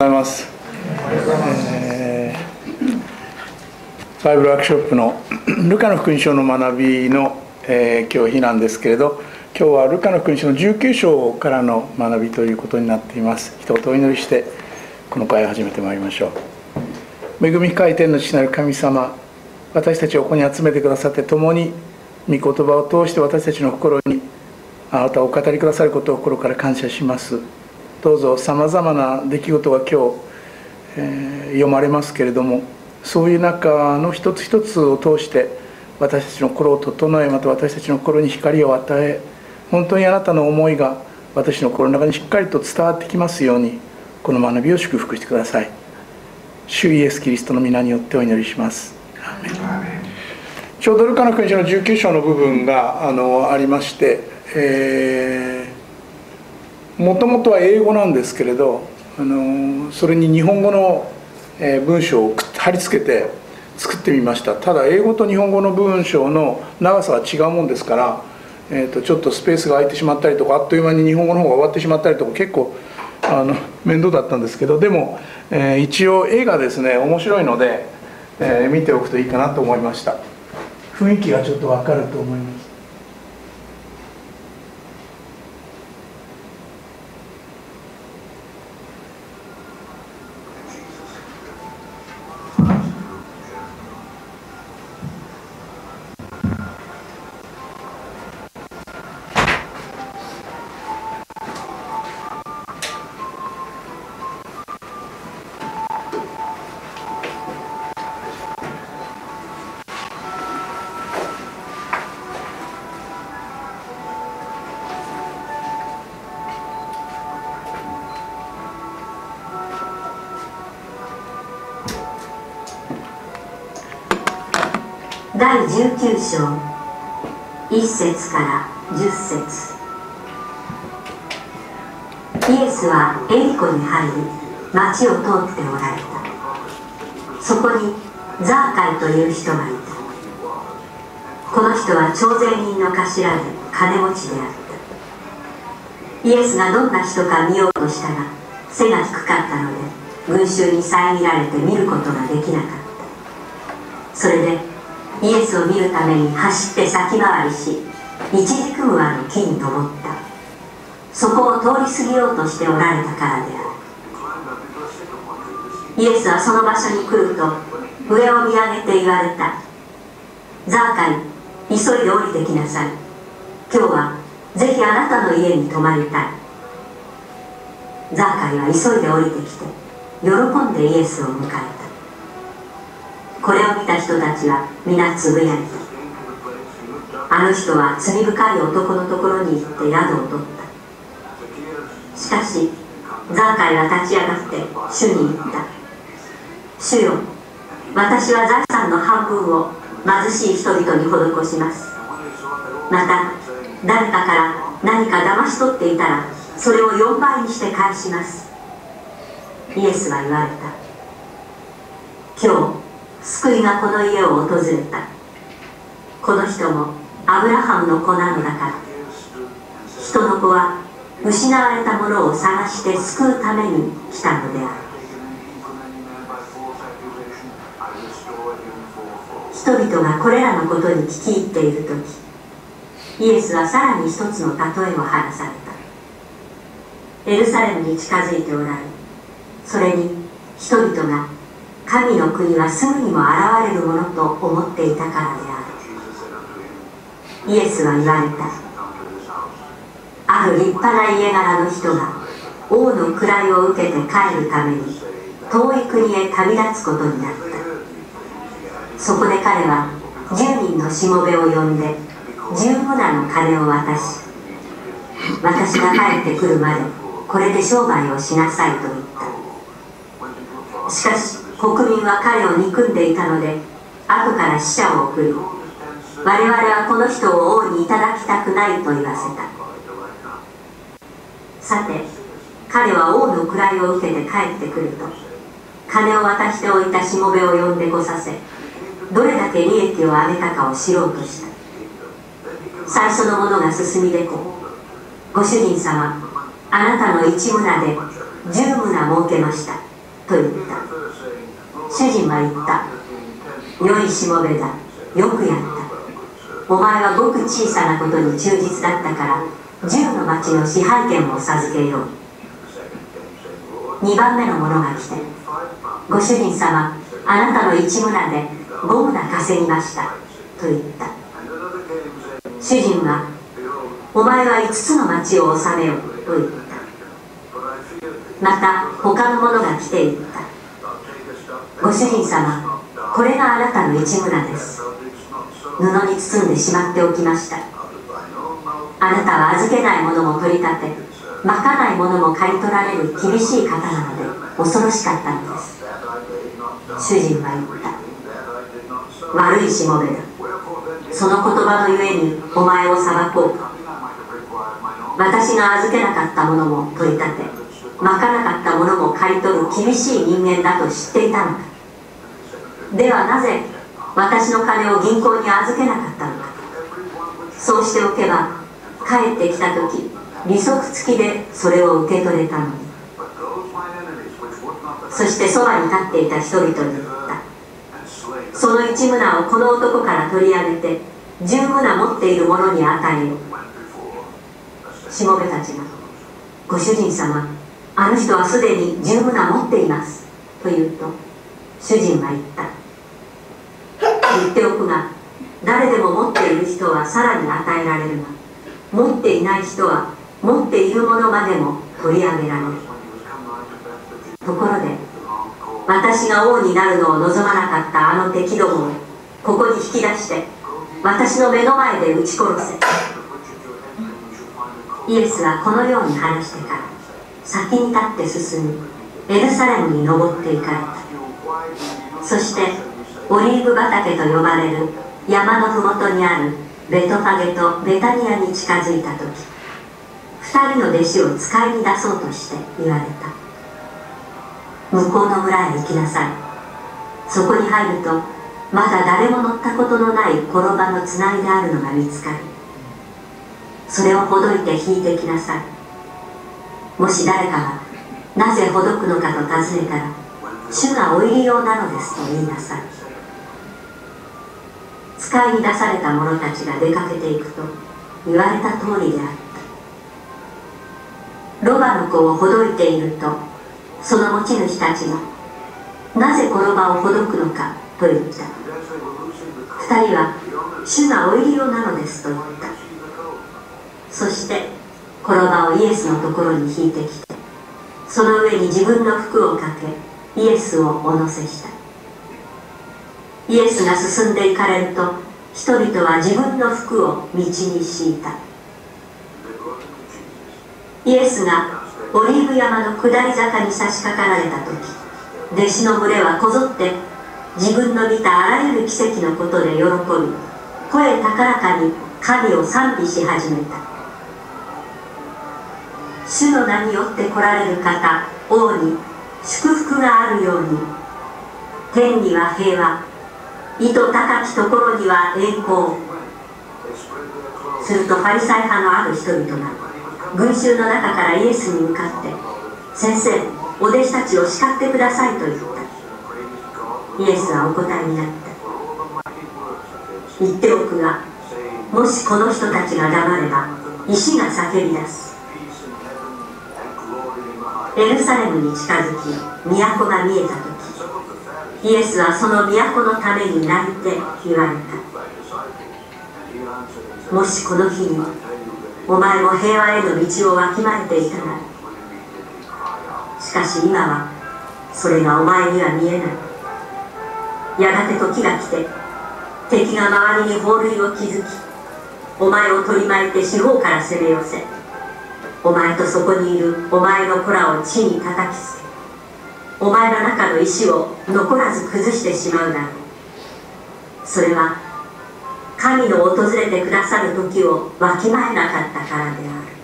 ございます、バイブルワークショップの ルカの福音書の学びの、えー今日日なんですけれど今日はルカの福音書の19章からの学びということになっています。一言お祈りしてこの会を始めてまいりましょう。恵み深い天の父なる神様私たちをここに集めてくださって共に御言葉を通して私たちの心にあなたをお語りくださることを心から感謝します。どうぞさまざまな出来事が今日、えー読まれますけれどもそういう中の一つ一つを通して私たちの心を整えまた私たちの心に光を与え本当にあなたの思いが私の心の中にしっかりと伝わってきますようにこの学びを祝福してください。主イエス・キリストの皆によってお祈りします。ちょうどルカの福音書の19章の部分があのありまして、えーもともとは英語なんですけれどあのそれに日本語の文章を貼り付けて作ってみました。ただ英語と日本語の文章の長さが違うもんですから、えー、とちょっとスペースが空いてしまったりとかあっという間に日本語の方が終わってしまったりとか結構あの面倒だったんですけどでも、えー一応絵がですね面白いので、えー見ておくといいかなと思いました。雰囲気がちょっとわかると思います。第19章。1節から10節。イエスはエリコに入り町を通っておられた。そこにザーカイという人がいた。この人は徴税人の頭で金持ちであった。イエスがどんな人か見ようとしたが背が低かったので群衆に遮られて見ることができなかった。イエスを見るために走って先回りしイチジクムアの木に登った。そこを通り過ぎようとしておられたからである。イエスはその場所に来ると上を見上げて言われた。ザーカイ急いで降りてきなさい。今日はぜひあなたの家に泊まりたい。ザーカイは急いで降りてきて喜んでイエスを迎えた。これを見た人たちは皆つぶやいた。あの人は罪深い男のところに行って宿を取った。しかしザーカイは立ち上がって主に言った。主よ私は財産の半分を貧しい人々に施します。また誰かから何か騙し取っていたらそれを4倍にして返します。イエスは言われた。今日救いがこの家を訪れた。この人もアブラハムの子なのだから。人の子は失われたものを探して救うために来たのである。人々がこれらのことに聞き入っている時イエスはさらに一つの例えを話された。エルサレムに近づいておられそれに人々が神の国はすぐにも現れるものと思っていたからである。イエスは言われた。ある立派な家柄の人が王の位を受けて帰るために遠い国へ旅立つことになった。そこで彼は10人のしもべを呼んで10ムナの金を渡し私が帰ってくるまでこれで商売をしなさいと言った。しかし国民は彼を憎んでいたので後から使者を送り我々はこの人を王にいただきたくないと言わせた。さて彼は王の位を受けて帰ってくると金を渡しておいたしもべを呼んでこさせどれだけ利益を上げたかを知ろうとした。最初の者が進みでこご主人様あなたの一村で十村儲けましたと言った。主人は言った。良いしもべだ。よくやった。お前はごく小さなことに忠実だったから10の町の支配権を授けよう。2番目の者が来てご主人様あなたの一村で5村稼ぎました。と言った。主人はお前は5つの町を治めよと言った。また他の者が来て言った。ご主人様これがあなたの一村です。布に包んでしまっておきました。あなたは預けないものも取り立てまかないものも刈り取られる厳しい方なので恐ろしかったのです。主人は言った。悪いしもべだ。その言葉のゆえにお前を裁こうと。私が預けなかったものも取り立てまかなかったものも刈り取る厳しい人間だと知っていたのだではなぜ私の金を銀行に預けなかったのか。そうしておけば帰ってきた時利息付きでそれを受け取れたのに。そしてそばに立っていた人々に言った。その一村をこの男から取り上げて十村持っている者に与えよしもべたちが「ご主人様あの人はすでに十村持っています」と言うと主人は言った。言っておくが誰でも持っている人はさらに与えられるが持っていない人は持っているものまでも取り上げられる。ところで私が王になるのを望まなかったあの敵どもをここに引き出して私の目の前で撃ち殺せ。イエスはこのように話してから先に立って進みエルサレムに登っていかれた。そしてオリーブ畑と呼ばれる山の麓にあるベトファゲとベタニアに近づいた時2人の弟子を使いに出そうとして言われた。向こうの村へ行きなさい。そこに入るとまだ誰も乗ったことのない転ばのつないであるのが見つかるそれをほどいて引いてきなさい。もし誰かがなぜほどくのかと尋ねたら主がお入り用なのですと言いなさい。使いに出された者たちが出かけていくと言われた通りであった。ロバの子をほどいているとその持ち主たちがなぜ転ばをほどくのかと言った。二人は主がお入り用なのですと言った。そして転ばをイエスのところに引いてきてその上に自分の服をかけイエスをお乗せした。イエスが進んでいかれると人々は自分の服を道に敷いた。イエスがオリーブ山の下り坂に差し掛かられた時弟子の群れはこぞって自分の見たあらゆる奇跡のことで喜び声高らかに神を賛美し始めた。主の名によって来られる方王に祝福があるように。天には平和。意図高きところには栄光。するとファリサイ派のある人々が群衆の中からイエスに向かって「先生お弟子たちを叱ってください」と言った。イエスはお答えになった。言っておくがもしこの人たちが黙れば石が叫び出す。エルサレムに近づき都が見えた時イエスはその都のために泣いて言われた。もしこの日にお前も平和への道をわきまえていたらしかし今はそれがお前には見えない。やがて時が来て敵が周りに放塁を築きお前を取り巻いて四方から攻め寄せお前とそこにいるお前の子らを地に叩き捨てお前の中の石を残らず崩してしまうな。ろそれは神の訪れてくださる時をわきまえなかったからである。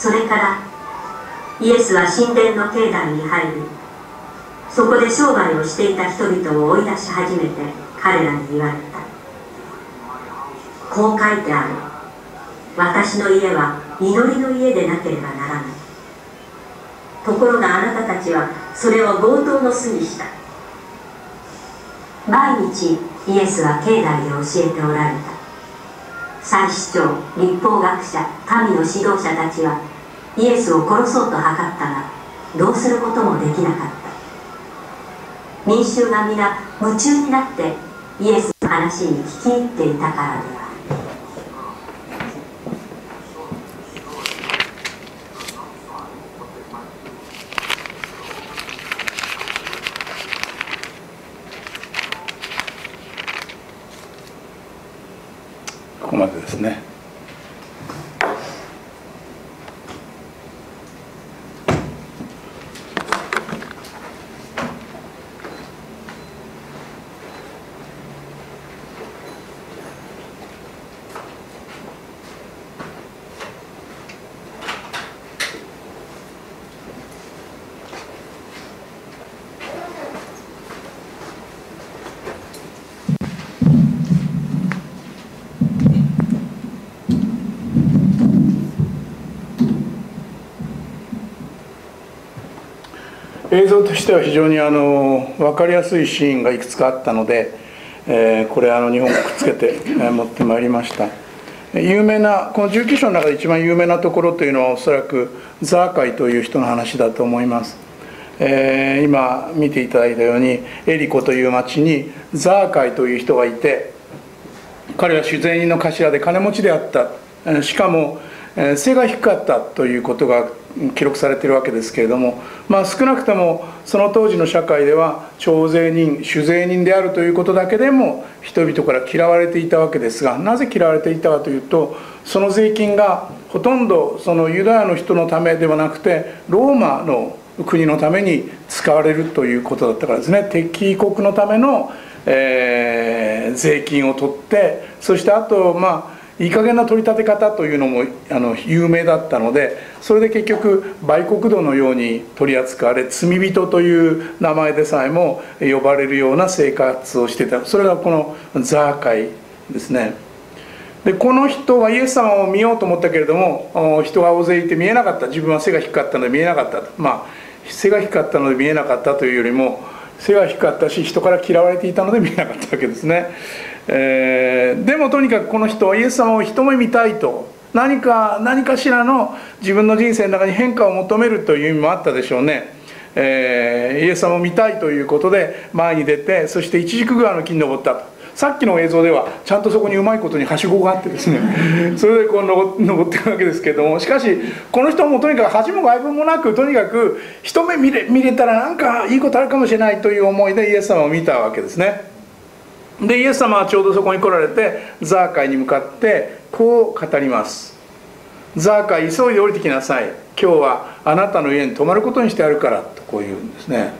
それからイエスは神殿の境内に入りそこで商売をしていた人々を追い出し始めて彼らに言われた。こう書いてある。私の家は祈りの家でなければならない。ところがあなたたちはそれを強盗の巣にした。毎日イエスは境内で教えておられた。祭司長立法学者神の指導者たちはイエスを殺そうと図ったがどうすることもできなかった。民衆が皆夢中になってイエスの話に聞き入っていたからである。ここまでですね。映像としては非常にあの分かりやすいシーンがいくつかあったので、えーこれあの日本くっつけて、え持ってまいりました。有名なこの19章の中で一番有名なところというのはおそらくザーカイという人の話だと思います、えー今見ていただいたようにエリコという町にザーカイという人がいて彼は主税人の頭で金持ちであった。しかも背が低かったということが記録されているわけですけれども、まあ、少なくともその当時の社会では徴税人主税人であるということだけでも人々から嫌われていたわけですがなぜ嫌われていたかというとその税金がほとんどそのユダヤの人のためではなくてローマの国のために使われるということだったからですね。敵国のための、えー税金を取ってそしてあとまあいい加減な取り立て方というのもあの有名だったのでそれで結局売国奴のように取り扱われ罪人という名前でさえも呼ばれるような生活をしてた。それがこのザーカイですね。でこの人はイエス様を見ようと思ったけれども人が大勢いて見えなかった。自分は背が低かったので見えなかったまあ背が低かったので見えなかったというよりも背は低かったし人から嫌われていたので見えなかったわけですね、えーでもとにかくこの人はイエス様を一目見たいと何か何かしらの自分の人生の中に変化を求めるという意味もあったでしょうね。えーイエス様を見たいということで前に出てそして一軸川の木に登ったと。さっきの映像ではちゃんとそこにうまいことにはしごがあってですね それでこう登っていくわけですけどもしかしこの人もとにかく恥も外聞もなくとにかく一目見れ見れたらなんかいいことあるかもしれないという思いでイエス様を見たわけですね。でイエス様はちょうどそこに来られてザーカイに向かってこう語ります。ザーカイ急いで降りてきなさい。今日はあなたの家に泊まることにしてあるからとこう言うんですね。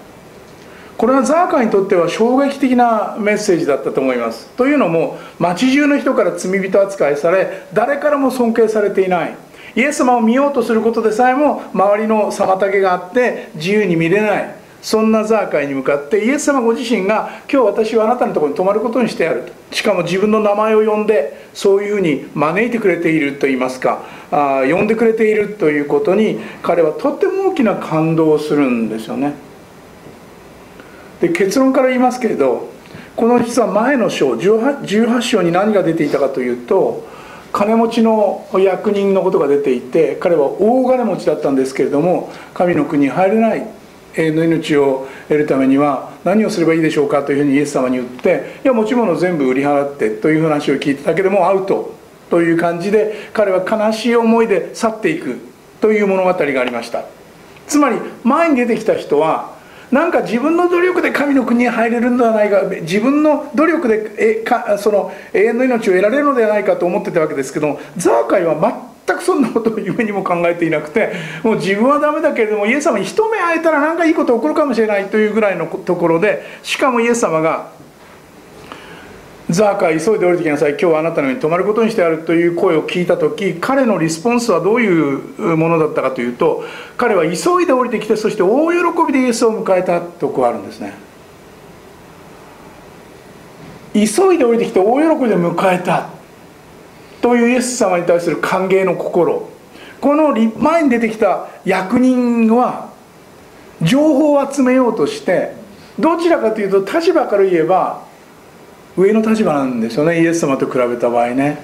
これはザーカイにとっては衝撃的なメッセージだったと思います。というのも町中の人から罪人扱いされ誰からも尊敬されていない。イエス様を見ようとすることでさえも周りの妨げがあって自由に見れない。そんなザーカイに向かってイエス様ご自身が今日私はあなたのところに泊まることにしてやると。しかも自分の名前を呼んでそういうふうに招いてくれていると言いますか。あ呼んでくれているということに彼はとっても大きな感動をするんですよね。で結論から言いますけれどこの実は前の章 18, 18章に何が出ていたかというと金持ちの役人のことが出ていて彼は大金持ちだったんですけれども神の国に入れない永遠の命を得るためには何をすればいいでしょうかというふうにイエス様に言っていや持ち物全部売り払ってという話を聞いてたけどもアウトという感じで彼は悲しい思いで去っていくという物語がありました。つまり前に出てきた人はなんか自分の努力で神の国に入れるんではないか自分の努力でえかその永遠の命を得られるのではないかと思ってたわけですけどもザーカイは全くそんなことを夢にも考えていなくてもう自分はダメだけれどもイエス様に一目会えたら何かいいこと起こるかもしれないというぐらいのところでしかもイエス様がザーカー急いで降りてきなさい。今日はあなたの上に泊まることにしてあるという声を聞いた時彼のリスポンスはどういうものだったかというと彼は急いで降りてきてそして大喜びでイエスを迎えたとこあるんですね。急いで降りてきて大喜びで迎えたというイエス様に対する歓迎の心。この前に出てきた役人は情報を集めようとしてどちらかというと立場から言えば上の立場なんですよね。イエス様と比べた場合ね。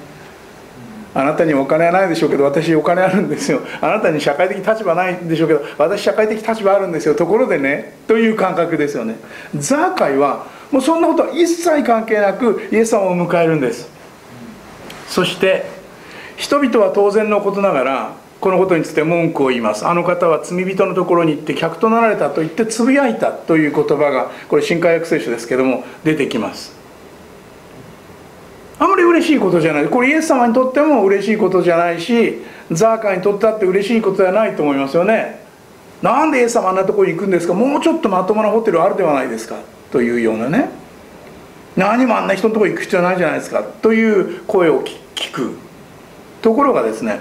あなたにお金はないでしょうけど私お金あるんですよ。あなたに社会的立場ないんでしょうけど私社会的立場あるんですよ。ところでねという感覚ですよね。ザーカイはもうそんなことは一切関係なくイエス様を迎えるんです。そして人々は当然のことながらこのことについて文句を言います。あの方は罪人のところに行って客となられたと言ってつぶやいたという言葉がこれ新海訳聖書ですけども出てきます。あまり嬉しいことじゃない。これイエス様にとっても嬉しいことじゃないしザーカーにとってだって嬉しいことじゃないと思いますよね。なんでイエス様あんなとこに行くんですか？もうちょっとまともなホテルあるではないですか？というようなね。何もあんな人のとこ行く必要ないじゃないですか？という声を聞く。ところがですね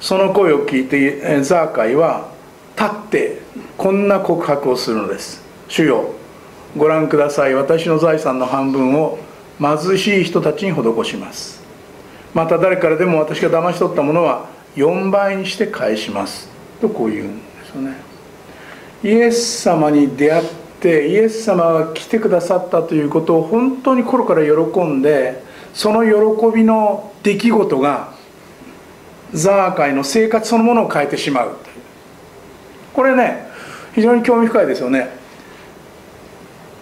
その声を聞いてザーカイは立ってこんな告白をするのです。主よご覧ください。私の財産の半分を貧しい人たちに施します。また誰からでも私が騙し取ったものは4倍にして返します。とこう言うんですよね。イエス様に出会ってイエス様が来てくださったということを本当に心から喜んでその喜びの出来事がザーカイの生活そのものを変えてしまう。これね非常に興味深いですよね。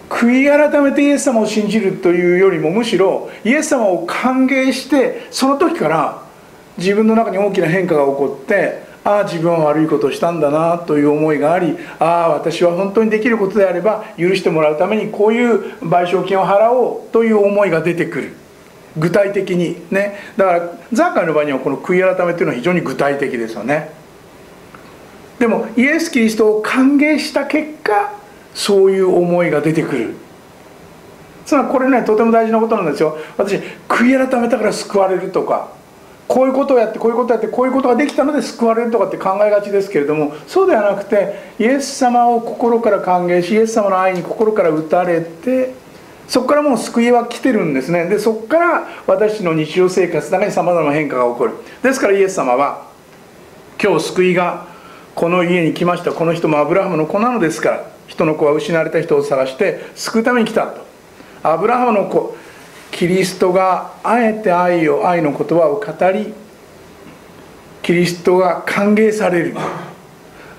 悔い改めてイエス様を信じるというよりもむしろイエス様を歓迎してその時から自分の中に大きな変化が起こってああ自分は悪いことをしたんだなという思いがありああ私は本当にできることであれば許してもらうためにこういう賠償金を払おうという思いが出てくる。具体的にね。だからザーカイの場合にはこの悔い改めというのは非常に具体的ですよね。でもイエス・キリストを歓迎した結果そういう思いが出てくる。つまりこれねとても大事なことなんですよ。私悔い改めたから救われるとかこういうことをやってこういうことをやってこういうことができたので救われるとかって考えがちですけれどもそうではなくてイエス様を心から歓迎しイエス様の愛に心から打たれてそこからもう救いは来てるんですね。でそこから私の日常生活の中にさまざまな変化が起こる。ですからイエス様は今日救いがこの家に来ました。この人もアブラハムの子なのですから人の子は失われた人を探して救うために来たと。アブラハムの子キリストがあえて愛を愛の言葉を語り。キリストが歓迎される。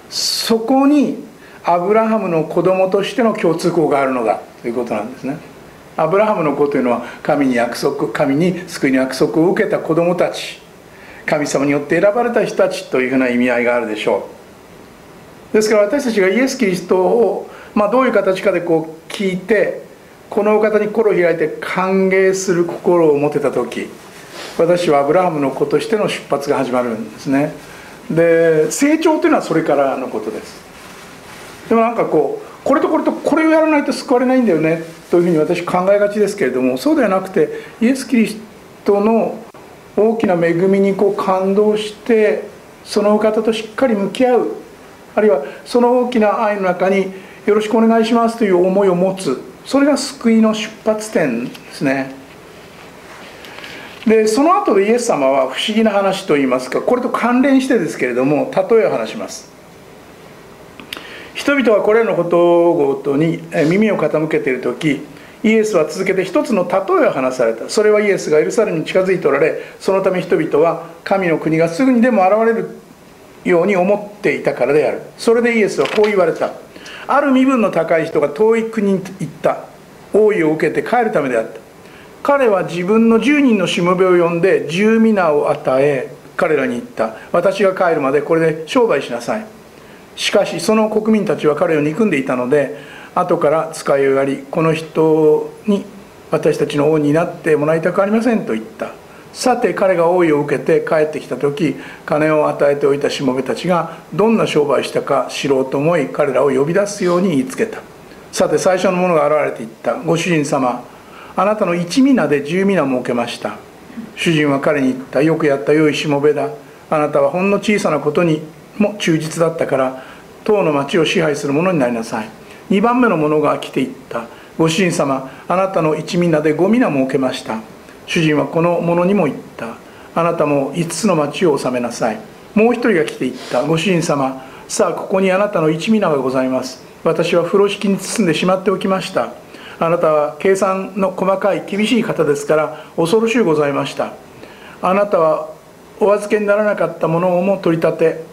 そこにアブラハムの子供としての共通項があるのだ。ということなんですね。アブラハムの子というのは神に約束神に救いの約束を受けた子供たち。神様によって選ばれた人たちというふうな意味合いがあるでしょう。ですから私たちがイエス・キリストを、まあ、どういう形かでこう聞いてこのお方に心を開いて歓迎する心を持てた時私はアブラハムの子としての出発が始まるんですね。で成長というのはそれからのことです。でもなんかこうこれとこれとこれをやらないと救われないんだよねというふうに私考えがちですけれどもそうではなくてイエス・キリストの大きな恵みにこう感動してそのお方としっかり向き合うあるいはその大きな愛の中によろしくお願いしますという思いを持つ。それが救いの出発点ですね。でその後でイエス様は不思議な話といいますかこれと関連してですけれども例えを話します。人々はこれらのことごとに耳を傾けている時イエスは続けて一つの例えを話された。それはイエスがエルサレムに近づいておられそのため人々は神の国がすぐにでも現れるように思っていたからである。それでイエスはこう言われた。ある身分の高い人が遠い国に行った。王位を受けて帰るためであった。彼は自分の10人のしもべを呼んで十皆を与え彼らに言った。私が帰るまでこれで商売しなさい。しかしその国民たちは彼を憎んでいたので後から使いをやりこの人に私たちの王になってもらいたくありませんと言った。さて彼が王位を受けて帰ってきた時金を与えておいたしもべたちがどんな商売したか知ろうと思い彼らを呼び出すように言いつけた。さて最初の者が現れて言った。ご主人様あなたの一皆で十皆設けました。主人は彼に言った。よくやった良いしもべだ。あなたはほんの小さなことにも忠実だったから党の町を支配する者になりなさい。2番目の者が来ていった。ご主人様あなたの一皆で五皆設けました。主人はこの者にも言った。あなたも5つの町を治めなさい。もう一人が来ていった。ご主人様さあここにあなたの一皆がございます。私は風呂敷に包んでしまっておきました。あなたは計算の細かい厳しい方ですから恐ろしゅうございました。あなたはお預けにならなかったものをも取り立て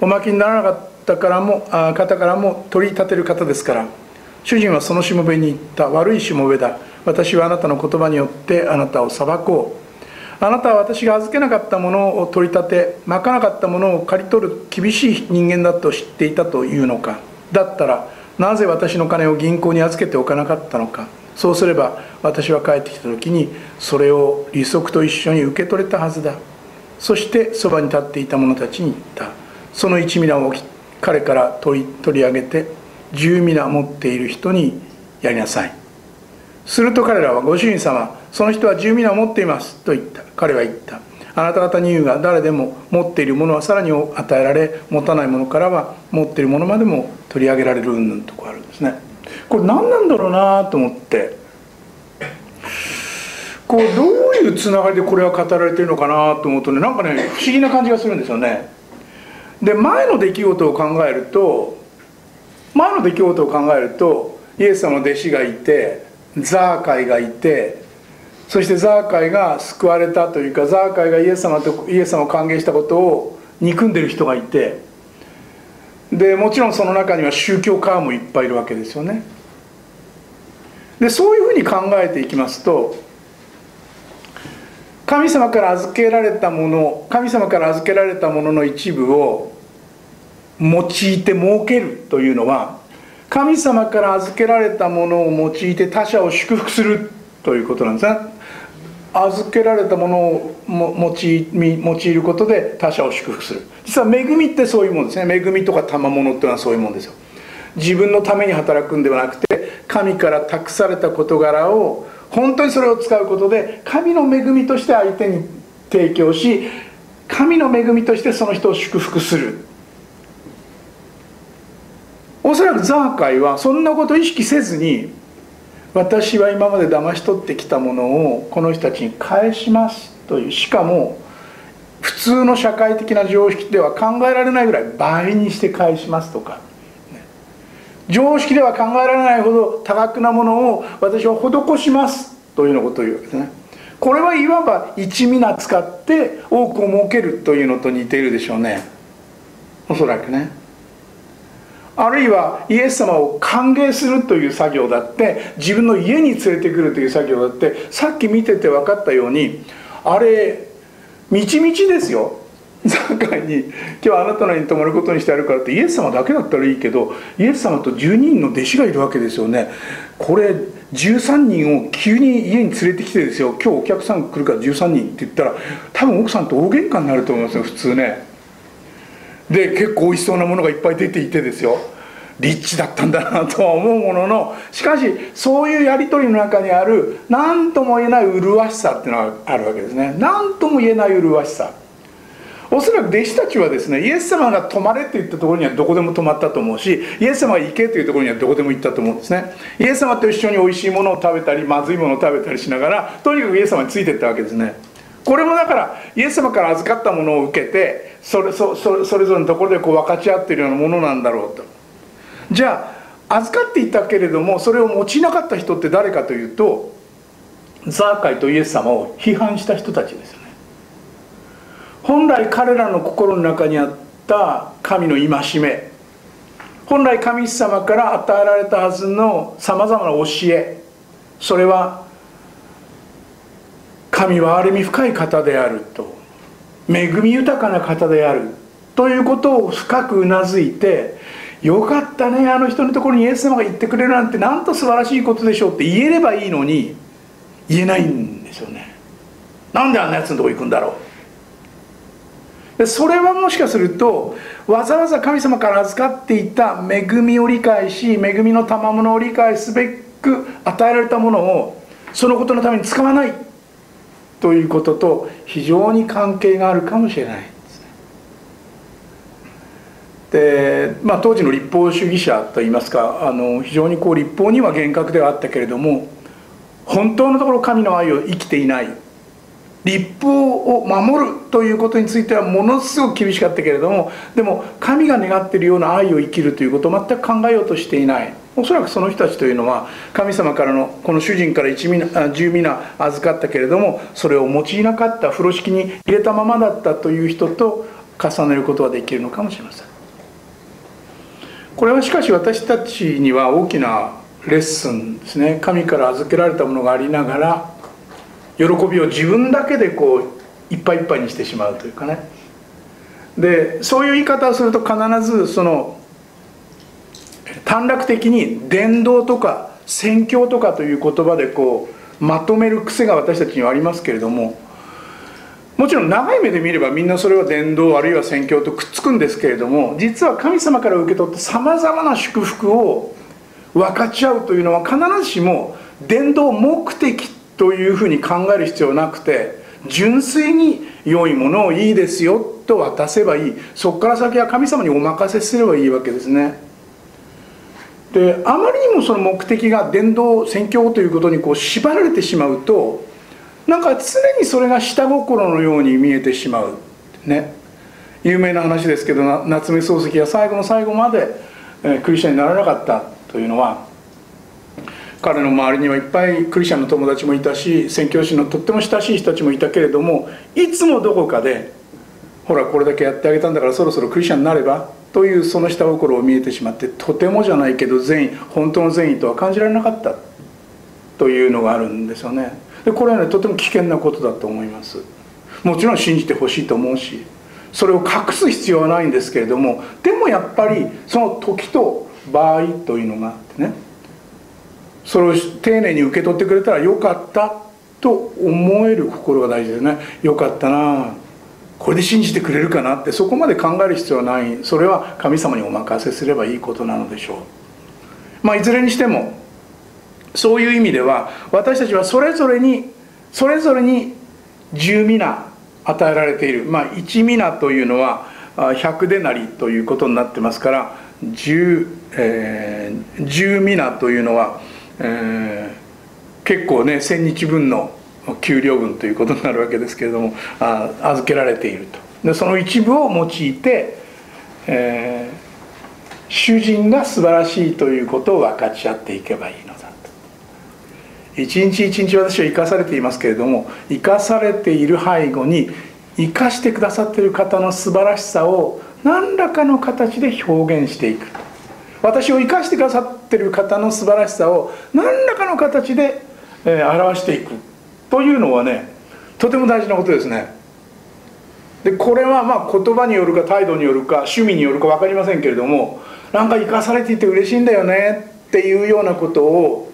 おまけにならなかったからもあ方からも取り立てる方ですから。主人はそのしもべに言った。悪いしもべだ。私はあなたの言葉によってあなたを裁こう。あなたは私が預けなかったものを取り立てまかなかったものを刈り取る厳しい人間だと知っていたというのか。だったらなぜ私の金を銀行に預けておかなかったのか。そうすれば私は帰ってきた時にそれを利息と一緒に受け取れたはずだ。そしてそばに立っていた者たちに言った。その一皆を彼から取り上げて十皆持っている人にやりなさい。すると彼らはご主人様その人は十皆を持っていますと言った。彼は言った。あなた方に言うが誰でも持っているものはさらに与えられ持たないものからは持っているものまでも取り上げられるうんぬんとこあるんですね。これ何なんだろうなと思って。こうどういうつながりでこれは語られてるのかなと思うとねなんかね不思議な感じがするんですよね。で前の出来事を考えると前の出来事を考えるとイエス様の弟子がいてザーカイがいてそしてザーカイが救われたというかザーカイがイエス様とイエス様を歓迎したことを憎んでる人がいてでもちろんその中には宗教家もいっぱいいるわけですよね。でそういうふうに考えていきますと神様から預けられたもの神様から預けられたものの一部を用いて儲けるというのは神様から預けられたものを用いて他者を祝福するということなんですね。預けられたものを用いることで他者を祝福する。実は恵みってそういうものですね。恵みとか賜物っていうのはそういうものですよ。自分のために働くんではなくて神から託された事柄を本当にそれを使うことで神の恵みとして相手に提供し神の恵みとしてその人を祝福する。そらくザーカイはそんなことを意識せずに私は今まで騙し取ってきたものをこの人たちに返しますというしかも普通の社会的な常識では考えられないぐらい倍にして返しますとか。常識では考えられないほど多額なものを私は施しますというようなことを言うわけですね。これはいわば一皆使って多くを設けるというのと似ているでしょうね。おそらくね。あるいはイエス様を歓迎するという作業だって自分の家に連れてくるという作業だってさっき見てて分かったようにあれみちみちですよ。ザーカイに「今日あなたの家に泊まることにしてあるから」ってイエス様だけだったらいいけどイエス様と12人の弟子がいるわけですよね。これ13人を急に家に連れてきてですよ。今日お客さん来るから13人って言ったら多分奥さんと大喧嘩になると思いますよ普通ね。で結構美味しそうなものがいっぱい出ていてですよ。リッチだったんだなとは思うものの。しかしそういうやり取りの中にある何とも言えない麗しさっていうのがあるわけですね。何とも言えない麗しさ。おそらく弟子たちはですねイエス様が泊まれって言ったところにはどこでも泊まったと思うしイエス様が行けというところにはどこでも行ったと思うんですね。イエス様と一緒に美味しいものを食べたりまずいものを食べたりしながらとにかくイエス様についていったわけですね。これもだからイエス様から預かったものを受けてそれそそれぞれのところでこう分かち合ってるようなものなんだろうと。じゃあ預かっていたけれどもそれを用いなかった人って誰かというとザーカイとイエス様を批判した人たちですよね。本来彼らの心の中にあった神の戒め本来神様から与えられたはずのさまざまな教えそれは神は憐れみ深い方であると恵み豊かな方であるということを深くうなずいてよかったねあの人のところにイエス様が言ってくれるなんてなんと素晴らしいことでしょうって言えればいいのに言えないんですよね。なんであんなやつのとこ行くんだろう。でそれはもしかするとわざわざ神様から預かっていた恵みを理解し恵みの賜物を理解すべく与えられたものをそのことのために使わない。ということと非常に関係があるかもしれないで、まあ、当時の立法主義者といいますかあの非常にこう立法には厳格ではあったけれども本当のところ神の愛を生きていない立法を守るということについてはものすごく厳しかったけれどもでも神が願っているような愛を生きるということを全く考えようとしていない。おそらくその人たちというのは神様からのこの主人から一皆十皆預かったけれどもそれを用いなかった風呂敷に入れたままだったという人と重ねることができるのかもしれません。これはしかし私たちには大きなレッスンですね。神から預けられたものがありながら喜びを自分だけでこういっぱいいっぱいにしてしまうというかね。でそういう言い方をすると必ずその短絡的に伝道とか宣教とかという言葉でこうまとめる癖が私たちにはありますけれどももちろん長い目で見ればみんなそれは伝道あるいは宣教とくっつくんですけれども実は神様から受け取ったさまざまな祝福を分かち合うというのは必ずしも伝道目的というふうに考える必要なくて純粋に良いものをいいですよと渡せばいい。そこから先は神様にお任せすればいいわけですね。であまりにもその目的が伝道宣教ということにこう縛られてしまうとなんか常にそれが下心のように見えてしまう。ね。有名な話ですけど夏目漱石が最後の最後までえクリスチャンにならなかったというのは彼の周りにはいっぱいクリスチャンの友達もいたし宣教師のとっても親しい人たちもいたけれどもいつもどこかでほらこれだけやってあげたんだからそろそろクリスチャンになればというその下心を見えてしまってとてもじゃないけど善意本当の善意とは感じられなかったというのがあるんですよね。でこれはねとても危険なことだと思います。もちろん信じてほしいと思うしそれを隠す必要はないんですけれどもでもやっぱりその時と場合というのがあってねそれを丁寧に受け取ってくれたらよかったと思える心が大事ですね。よかったなこれで信じてくれるかなってそこまで考える必要はない。それは神様にお任せすればいいことなのでしょう。まあいずれにしてもそういう意味では私たちはそれぞれにそれぞれに十皆与えられている。まあ一皆というのは百でなりということになってますから十、えー、十皆というのはえー、結構ね千日分の給料分ということになるわけですけれどもあ預けられていると。でその一部を用いて、えー、主人が素晴らしいということを分かち合っていけばいいのだと。一日一日私は生かされていますけれども生かされている背後に生かしてくださっている方の素晴らしさを何らかの形で表現していく私を生かしてくださってる方の素晴らしさを何らかの形で、表していく。というのはねとても大事なことですね。でこれはまあ言葉によるか態度によるか趣味によるか分かりませんけれどもなんか生かされていて嬉しいんだよねっていうようなことを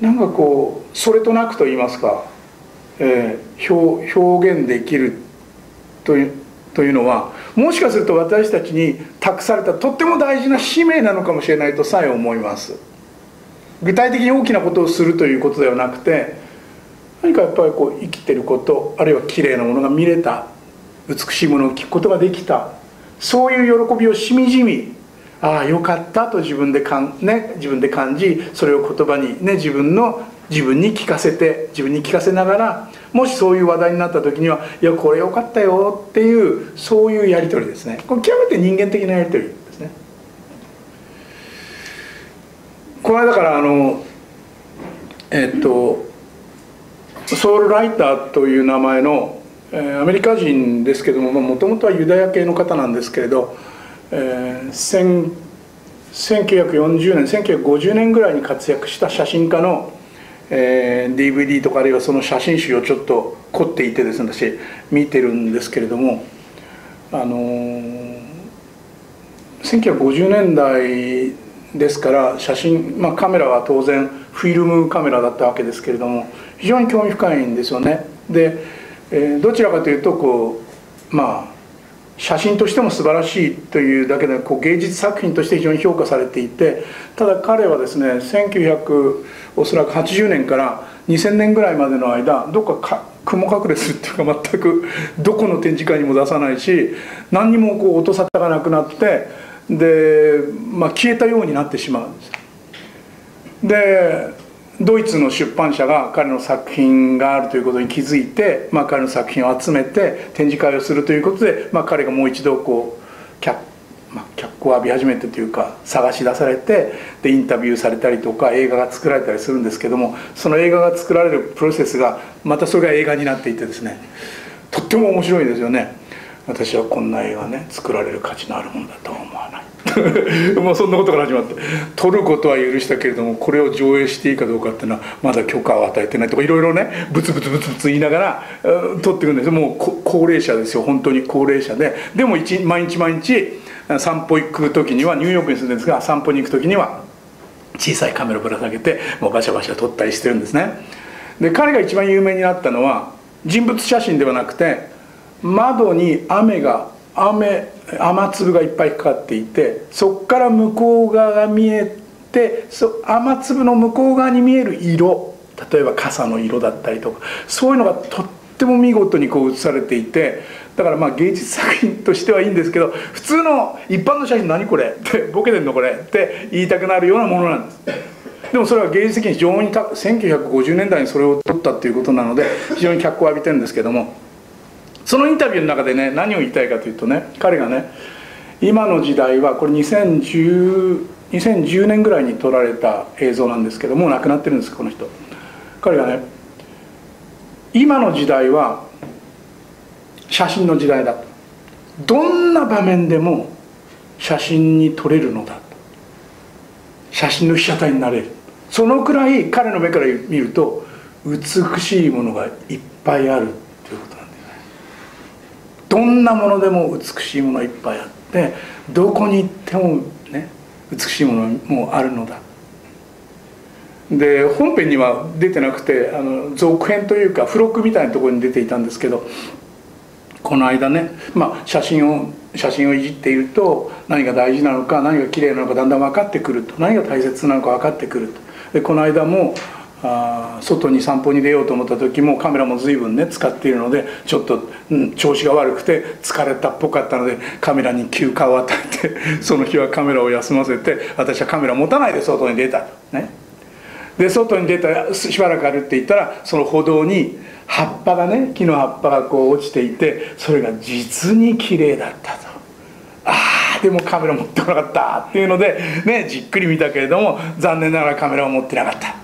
なんかこうそれとなくと言いますか、えー、表表現できるというというのはもしかすると私たちに託されたとっても大事な使命なのかもしれないとさえ思います。具体的に大きなことをするということではなくて何かやっぱりこう生きてることあるいは綺麗なものが見れた美しいものを聞くことができた。そういう喜びをしみじみああよかったと自分でかん、ね、自分で感じそれを言葉にね自分の自分に聞かせて自分に聞かせながらもしそういう話題になった時にはいやこれよかったよっていうそういうやり取りですね。これ極めて人間的なやり取りですね。この間からあのえっとソウルライターという名前の、えー、アメリカ人ですけどももともとはユダヤ系の方なんですけれど、えー、1940年1950年ぐらいに活躍した写真家のえー、DVD とかあるいはその写真集をちょっと凝っていてですね私見てるんですけれどもあのー、1950年代ですから写真、まあ、カメラは当然フィルムカメラだったわけですけれども非常に興味深いんですよね。で、えー、どちらかというとこうまあ写真としても素晴らしいというだけでこう芸術作品として非常に評価されていてただ彼はですね1900おそらく80年から2000年ぐらいまでの間どっかか雲隠れするっていうか全くどこの展示会にも出さないし何にもこう音沙汰がなくなってで、まあ、消えたようになってしまうんです。でドイツの出版社が彼の作品があるということに気づいて、まあ、彼の作品を集めて展示会をするということで、まあ、彼がもう一度こう脚,、まあ、脚光を浴び始めてというか探し出されてでインタビューされたりとか映画が作られたりするんですけどもその映画が作られるプロセスがまたそれが映画になっていてですねとっても面白いですよね。私はこんな映画ね作られる価値のあるものだとは思わない。もうそんなことから始まって撮ることは許したけれどもこれを上映していいかどうかっていうのはまだ許可を与えてないとかいろいろねブツブツブツブツ言いながら撮っていくんですもう高齢者ですよ。本当に高齢者で。でも毎日毎日散歩行く時にはニューヨークに住んでるんですが散歩に行く時には小さいカメラぶら下げてもうバシャバシャ撮ったりしてるんですね。で彼が一番有名になったのは人物写真ではなくて窓に雨が雨雨粒がいっぱいかかっていてそこから向こう側が見えてそ雨粒の向こう側に見える色例えば傘の色だったりとかそういうのがとっても見事にこう映されていてだからまあ芸術作品としてはいいんですけど普通の一般の写真何これ？ってボケてんのこれ？って言いたくなるようなものなんです。でもそれは芸術的に非常に1950年代にそれを撮ったっていうことなので非常に脚光を浴びてるんですけども。そのインタビューの中でね何を言いたいかというとね彼がね今の時代はこれ2010 2010年ぐらいに撮られた映像なんですけどもう亡くなってるんですこの人。彼がね今の時代は写真の時代だ。とどんな場面でも写真に撮れるのだ。と写真の被写体になれる。そのくらい彼の目から見ると美しいものがいっぱいある。どんなものでも美しいものいっぱいあってどこに行ってもね美しいものもあるのだ。で本編には出てなくてあの続編というか付録みたいなところに出ていたんですけどこの間ね、まあ、写真を写真をいじっていると何が大事なのか何が綺麗なのかだんだん分かってくると何が大切なのか分かってくると。でこの間もあ外に散歩に出ようと思った時もカメラも随分ね使っているのでちょっと、うん、調子が悪くて疲れたっぽかったのでカメラに休暇を与えてその日はカメラを休ませて私はカメラ持たないで外に出た。とね。で外に出たしばらく歩っていったらその歩道に葉っぱがね木の葉っぱがこう落ちていてそれが実に綺麗だったと。ああでもカメラ持ってこなかったっていうのでねじっくり見たけれども残念ながらカメラを持ってなかった。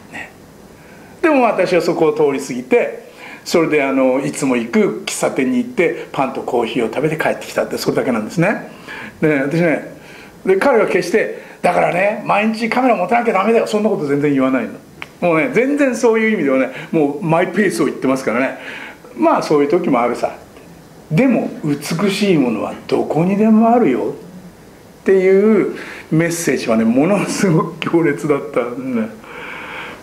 でも私はそこを通り過ぎてそれであのいつも行く喫茶店に行ってパンとコーヒーを食べて帰ってきたってそれだけなんですね。で私ねで彼は決してだからね毎日カメラ持たなきゃダメだよそんなこと全然言わないの。もうね全然そういう意味ではねもうマイペースを言ってますからね。まあそういう時もあるさ。でも美しいものはどこにでもあるよ。っていうメッセージはねものすごく強烈だったんですね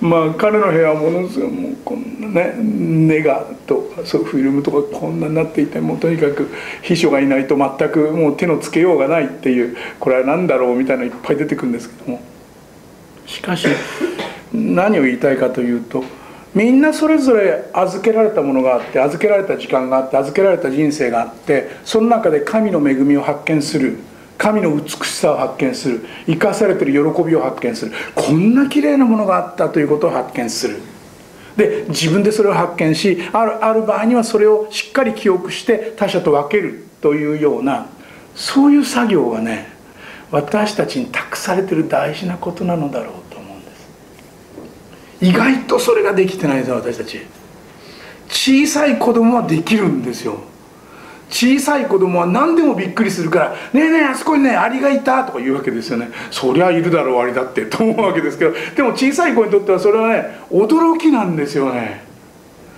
まあ彼の部屋はものすごいもうこんなねネガとかそうフィルムとかこんなになっていてもうとにかく秘書がいないと全くもう手のつけようがないっていうこれは何だろうみたいないっぱい出てくるんですけども。しかし何を言いたいかというとみんなそれぞれ預けられたものがあって預けられた時間があって預けられた人生があってその中で神の恵みを発見する。神の美しさを発見する。生かされてる喜びを発見する。こんな綺麗なものがあったということを発見する。で自分でそれを発見しあるある場合にはそれをしっかり記憶して他者と分けるというようなそういう作業がね私たちに託されてる大事なことなのだろうと思うんです。意外とそれができてないです私たち。小さい子供はできるんですよ。小さい子供は何でもびっくりするから「ねえねえあそこにねアリがいた」とか言うわけですよね。そりゃいるだろうアリだってと思うわけですけど。でも小さい子にとってはそれはね驚きなんですよね。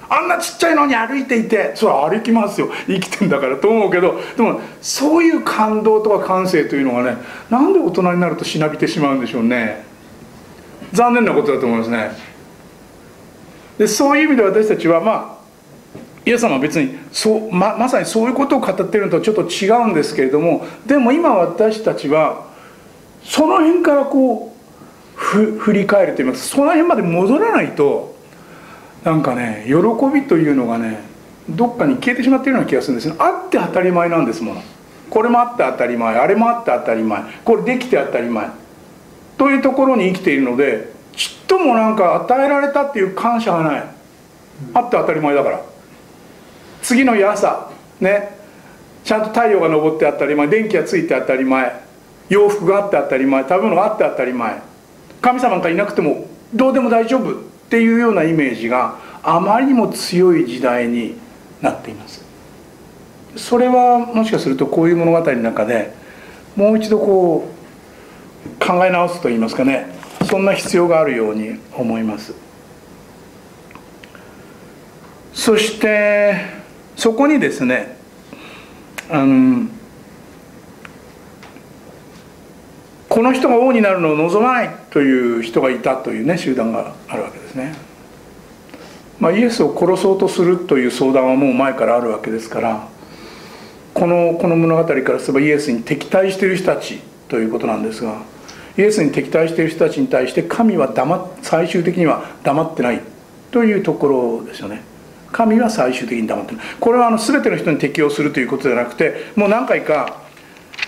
あんなちっちゃいのに歩いていてそれは歩きますよ。生きてんだからと思うけど。でもそういう感動とか感性というのがねなんで大人になるとしなびてしまうんでしょうね。残念なことだと思いますね。でそういう意味で私たちはまあイエス様は別にそうままさにそういうことを語ってるのとちょっと違うんですけれどもでも今私たちはその辺からこう振り返るといいますその辺まで戻らないとなんかね喜びというのがねどっかに消えてしまっているような気がするんですねあって当たり前なんですもの。これもあって当たり前あれもあって当たり前これできて当たり前というところに生きているのでちっともなんか与えられたっていう感謝がない。あって当たり前だから。次の日朝ねちゃんと太陽が昇って当たり前電気がついて当たり前洋服があって当たり前食べ物があって当たり前神様がいなくてもどうでも大丈夫っていうようなイメージがあまりにも強い時代になっています。それはもしかするとこういう物語の中でもう一度こう考え直すといいますかねそんな必要があるように思います。そしてそこにですねあのこの人が王になるのを望まないという人がいたというね集団があるわけですね。まあ、イエスを殺そうとするという相談はもう前からあるわけですからこのこの物語からすればイエスに敵対している人たちということなんですがイエスに敵対している人たちに対して神は黙最終的には黙ってないというところですよね。神は最終的に黙ってないこれはあの全ての人に適用するということじゃなくてもう何回か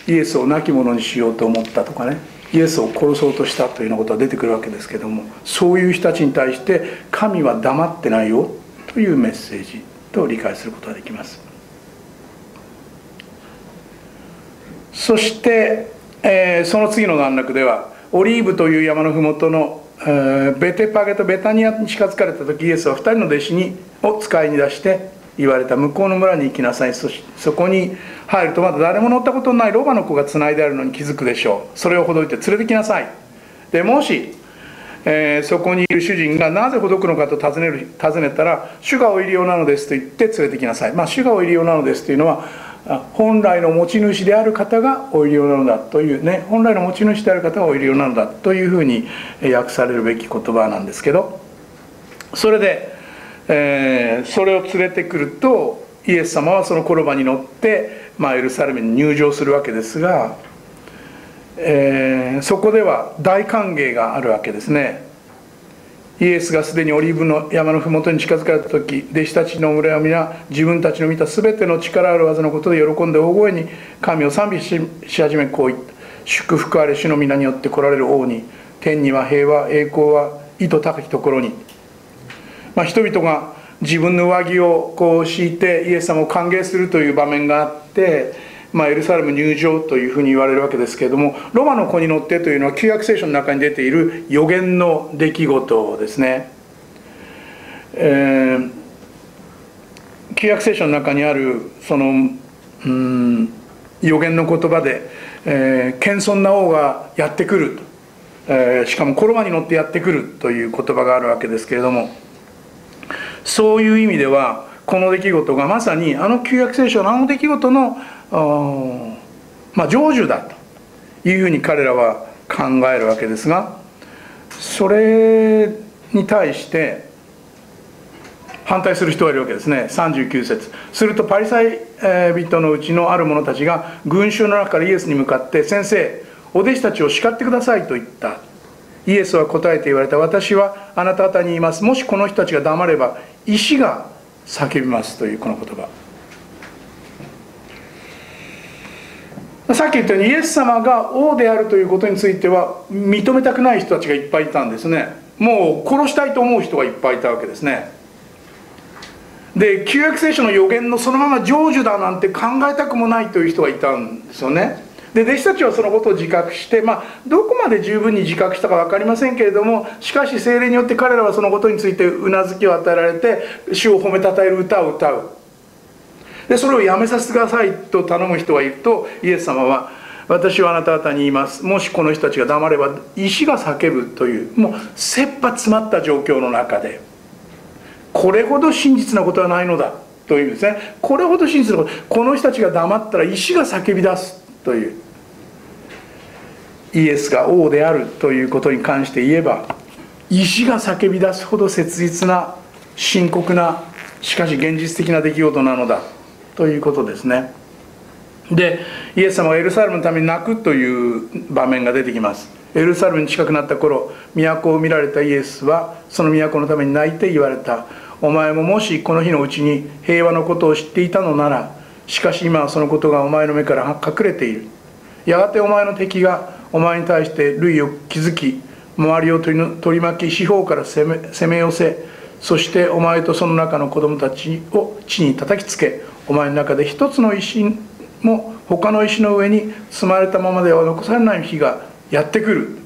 イエスを亡き者にしようと思ったとかねイエスを殺そうとしたというようなことが出てくるわけですけどもそういう人たちに対して神は黙ってないよというメッセージと理解することができます。そして、えー、その次の段落ではオリーブという山の麓の、ベテパゲとベタニアに近づかれた時イエスは2人の弟子にを使いに出して言われた向こうの村に行きなさい。そしそこに入るとまだ誰も乗ったことのないロバの子がつないであるのに気づくでしょう。それをほどいて連れてきなさい。でもし、えー、そこにいる主人がなぜほどくのかと尋ねる尋ねたら主がお入り用なのですと言って連れてきなさい。まあ主がお入り用なのですというのは本来の持ち主である方がお入り用なのだというね本来の持ち主である方がお入り用なのだというふうに訳されるべき言葉なんですけどそれでえー、それを連れてくるとイエス様はその転ばに乗って、まあ、エルサレムに入場するわけですが、えー、そこでは大歓迎があるわけですね。イエスがすでにオリーブの山の麓に近づかれた時弟子たちの村は皆自分たちの見た全ての力ある技のことで喜んで大声に神を賛美し始めこう言った祝福あれ主の皆によって来られる王に天には平和栄光は意図高きところに。まあ、人々が自分の上着をこう敷いてイエス様を歓迎するという場面があって、まあ、エルサレム入場というふうに言われるわけですけれどもロマの子に乗ってというのは旧約聖書の中に出ている予言の出来事ですね。えー、旧約聖書の中にあるそのうん予言の言葉で、えー、謙遜な王がやってくるえー、しかもコロマに乗ってやってくるという言葉があるわけですけれどもそういう意味ではこの出来事がまさにあの旧約聖書のあの出来事のまあ、成就だというふうに彼らは考えるわけですがそれに対して反対する人がいるわけですね。39節。するとパリサイ人のうちのある者たちが群衆の中からイエスに向かって「先生お弟子たちを叱ってください」と言った。イエスは答えて言われた。私はあなた方に言います。もしこの人たちが黙れば石が叫びますというこの言葉。さっき言ったようにイエス様が王であるということについては認めたくない人たちがいっぱいいたんですね。もう殺したいと思う人がいっぱいいたわけですね。で旧約聖書の予言のそのまま成就だなんて考えたくもないという人がいたんですよね。で弟子たちはそのことを自覚して、まあ、どこまで十分に自覚したか分かりませんけれどもしかし精霊によって彼らはそのことについてうなずきを与えられて主を褒めたたえる歌を歌う。でそれをやめさせてくださいと頼む人がいるとイエス様は私はあなた方に言います。もしこの人たちが黙れば石が叫ぶというもう切羽詰まった状況の中でこれほど真実なことはないのだというんですね。これほど真実なことこの人たちが黙ったら石が叫び出すというイエスが王であるということに関して言えば石が叫び出すほど切実な深刻なしかし現実的な出来事なのだ。ということですね。でイエス様がエルサレムのために泣くという場面が出てきます。エルサレムに近くなった頃都を見られたイエスはその都のために泣いて言われた。お前ももしこの日のうちに平和のことを知っていたのならしかし今はそのことがお前の目から隠れている。やがてお前の敵がお前に対して類を築き周りを取り巻き四方から攻め攻め寄せそしてお前とその中の子供たちを地に叩きつけお前の中で一つの石も他の石の上に積まれたままでは残されない日がやってくる。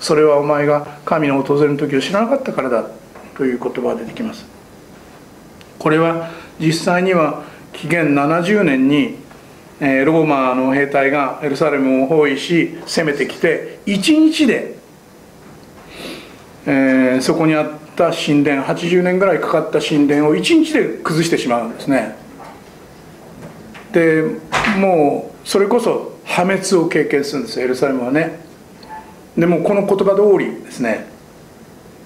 それはお前が神の訪れる時を知らなかったからだという言葉が出てきます。これは実際には紀元70年にローマの兵隊がエルサレムを包囲し攻めてきて1日で、えー、そこにあった神殿80年ぐらいかかった神殿を1日で崩してしまうんですね。でもうそれこそ破滅を経験するんですエルサレムはね。でもこの言葉通りですね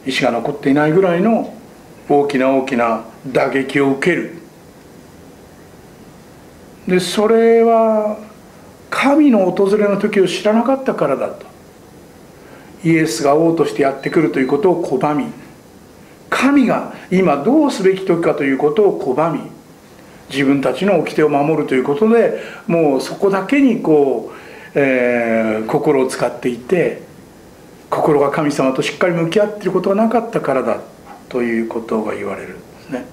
石が残っていないぐらいの大きな大きな打撃を受ける。でそれは神の訪れの時を知らなかったからだと。イエスが王としてやってくるということを拒み神が今どうすべき時かということを拒み自分たちの掟を守るということでもうそこだけにこう、えー、心を使っていて心が神様としっかり向き合っていることがなかったからだということが言われるんですね。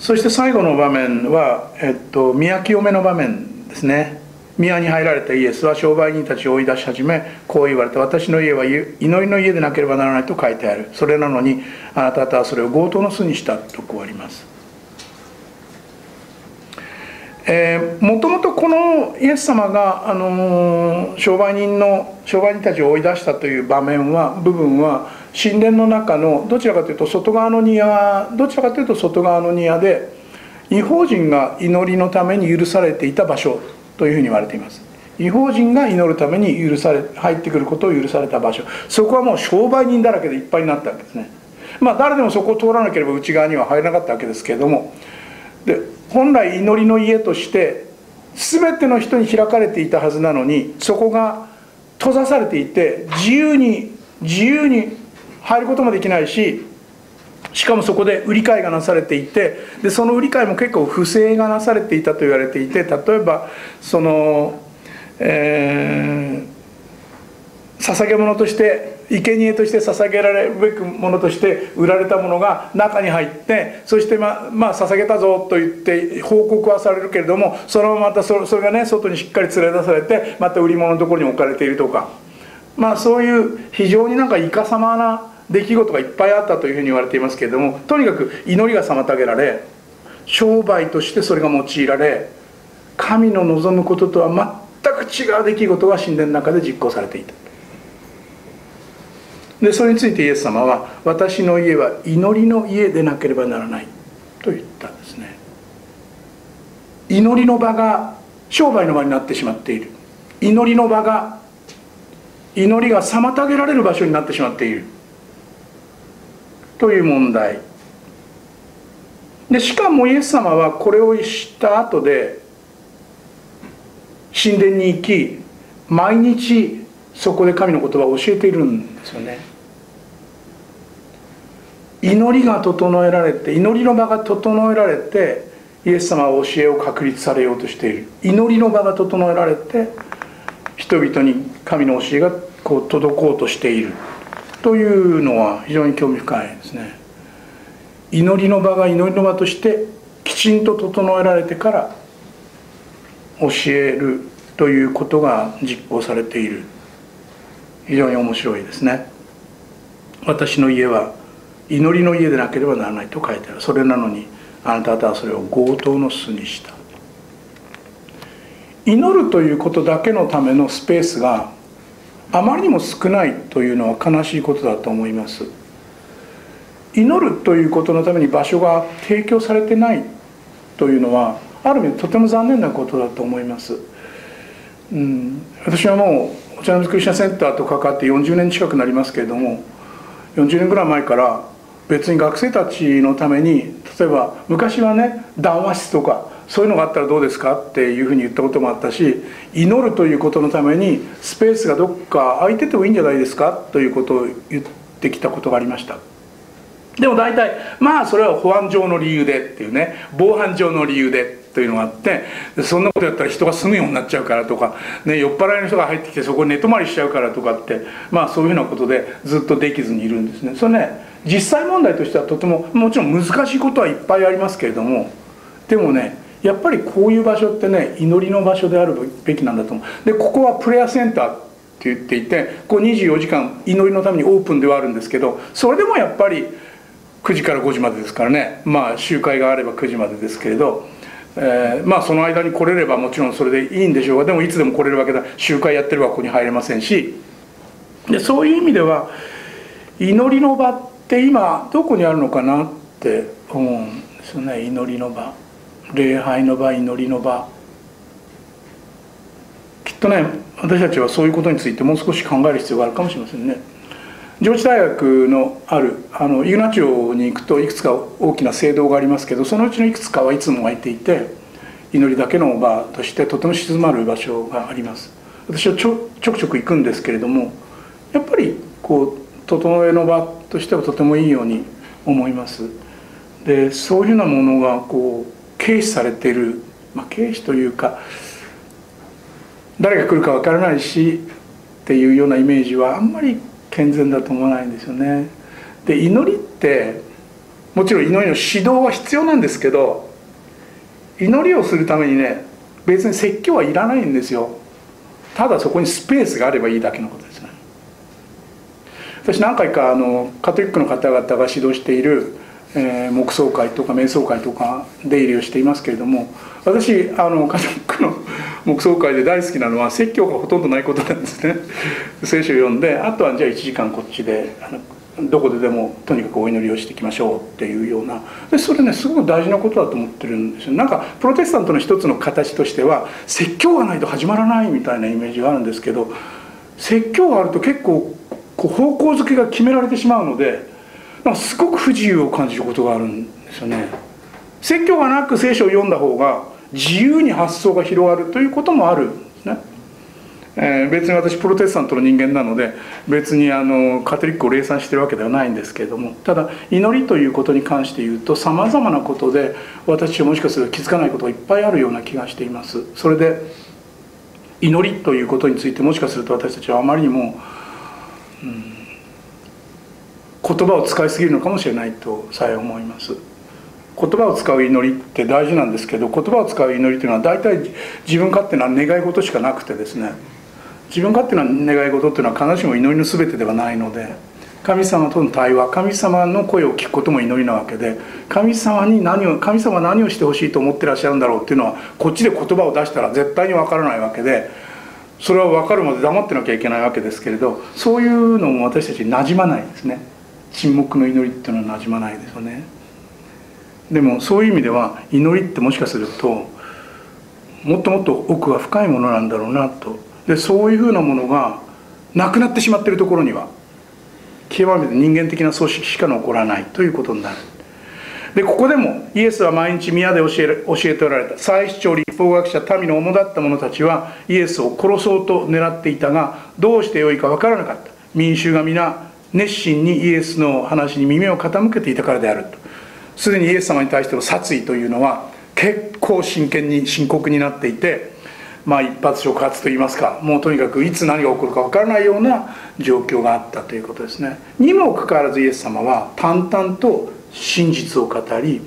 そして最後の場面は、えっと、宮清めの場面ですね宮に入られたイエスは商売人たちを追い出し始めこう言われた私の家は祈りの家でなければならないと書いてある。それなのにあなた方はそれを強盗の巣にしたとこうあります。えー、もともとこのイエス様が、あのー、商売人の商売人たちを追い出したという場面は部分は神殿の中のどちらかというと外側の庭どちらかというと外側の庭で違法人が祈りのために許されていた場所。というふうに言われています。違法人が祈るために許され入ってくることを許された場所。そこはもう商売人だらけでいっぱいになったわけですね。まあ誰でもそこを通らなければ内側には入らなかったわけですけれども。で本来祈りの家として全ての人に開かれていたはずなのにそこが閉ざされていて自由に自由に入ることもできないししかもそこで売り買いがなされていてでその売り買いも結構不正がなされていたと言われていて例えばその、えー、捧げ物として生贄として捧げられるべくものとして売られたものが中に入ってそしてまあ、まあ、捧げたぞと言って報告はされるけれどもそのまままたそれがね外にしっかり連れ出されてまた売り物のところに置かれているとか。まあそういう非常になんかいかさまな出来事がいっぱいあったというふうに言われていますけれどもとにかく祈りが妨げられ商売としてそれが用いられ神の望むこととは全く違う出来事が神殿の中で実行されていた。でそれについてイエス様は「私の家は祈りの家でなければならない」と言ったんですね。祈りの場が商売の場になってしまっている。祈りの場が祈りが妨げられる場所になってしまっている。という問題。でしかもイエス様はこれを知った後で神殿に行き毎日そこで神の言葉を教えているんですよね。祈りが整えられて祈りの場が整えられてイエス様は教えを確立されようとしている。祈りの場が整えられて人々に神の教えがこう届こうとしている。というのは非常に興味深いですね。祈りの場が祈りの場としてきちんと整えられてから教えるということが実行されている。非常に面白いですね。私の家は祈りの家でなければならないと書いてある。それなのにあなた方はそれを強盗の巣にした。祈るということだけのためのスペースがあまりにも少ないというのは悲しいことだと思います。祈るということのために場所が提供されてないというのはある意味とても残念なことだと思います、うん、私はもうお茶のクリスチャンセンターと関わって40年近くなりますけれども40年ぐらい前から別に学生たちのために例えば昔はね談話室とかそういうのがあったらどうですかっていうふうに言ったこともあったし祈るということのためにスペースがどっか空いててもいいんじゃないですか？ということを言ってきたことがありました。でも大体まあそれは保安上の理由でっていうね。防犯上の理由でというのがあってそんなことやったら人が住むようになっちゃうからとか、ね、酔っ払いの人が入ってきてそこに寝泊まりしちゃうからとかってまあそういうふうなことでずっとできずにいるんですね。それね実際問題としてはとてももちろん難しいことはいっぱいありますけれどもでもねやっぱりこういう場所ってね祈りの場所であるべきなんだと思う。でここはプレアセンターって言っていてこう24時間祈りのためにオープンではあるんですけどそれでもやっぱり9時から5時までですからね。まあ集会があれば9時までですけれど、えー、まあその間に来れればもちろんそれでいいんでしょうがでもいつでも来れるわけだ。集会やってればここに入れませんし。でそういう意味では祈りの場って今どこにあるのかなって思うんですよね。祈りの場。礼拝の場祈りの場。きっとね私たちはそういうことについてもう少し考える必要があるかもしれませんね。上智大学のあるあのイグナチオに行くといくつか大きな聖堂がありますけどそのうちのいくつかはいつも空いていて祈りだけの場としてとても静まる場所があります。私はちょちょくちょく行くんですけれどもやっぱりこう整えの場としてはとてもいいように思います。でそういうふうなものがこう軽視されている、まあ、軽視というか誰が来るかわからないしっていうようなイメージはあんまり健全だと思わないんですよね。で祈りってもちろん祈りの指導は必要なんですけど祈りをするためにね別に説教はいらないんですよただそこにスペースがあればいいだけのことですね私何回かあのカトリックの方々が指導している、えー、黙想会とか瞑想会とか出入りをしていますけれども私あのカトリックの 黙想会で大好きなのは説教がほとんどないことなんですね。聖書を読んであとはじゃあ1時間こっちであのどこででもとにかくお祈りをしていきましょうっていうような。でそれねすごく大事なことだと思ってるんですよ。なんかプロテスタントの一つの形としては説教がないと始まらないみたいなイメージがあるんですけど説教があると結構こう方向づけが決められてしまうのでかすごく不自由を感じることがあるんですよね説教がなく聖書を読んだ方が自由に発想が広がるということもあるんですね。えー、別に私プロテスタントの人間なので別にあのカトリックを礼賛してるわけではないんですけれどもただ祈りということに関して言うとさまざまなことで私はもしかすると気づかないことがいっぱいあるような気がしていますそれで祈りということについてもしかすると私たちはあまりにも、うん、言葉を使いすぎるのかもしれないとさえ思います。言葉を使う祈りって大事なんですけど言葉を使う祈りというのは大体自分勝手な願い事しかなくてですね。自分勝手な願い事っていうのは必ずしも祈りの全てではないので神様との対話神様の声を聞くことも祈りなわけで神様に何を神様は何をしてほしいと思ってらっしゃるんだろうっていうのはこっちで言葉を出したら絶対に分からないわけでそれは分かるまで黙ってなきゃいけないわけですけれどそういうのも私たちになじまないですね。沈黙の祈りっていうのはなじまないですよね。でもそういう意味では祈りってもしかするともっともっと奥が深いものなんだろうなと。でそういうふうなものがなくなってしまってるところには極めて人間的な組織しか残らないということになる。でここでもイエスは毎日宮で教え教えておられた。祭司長立法学者民の主だった者たちはイエスを殺そうと狙っていたがどうしてよいか分からなかった。民衆が皆熱心にイエスの話に耳を傾けていたからであると。すでにイエス様に対しての殺意というのは結構真剣に深刻になっていてまあ一発触発といいますかもうとにかくいつ何が起こるか分からないような状況があったということですね。にもかかわらずイエス様は淡々と真実を語り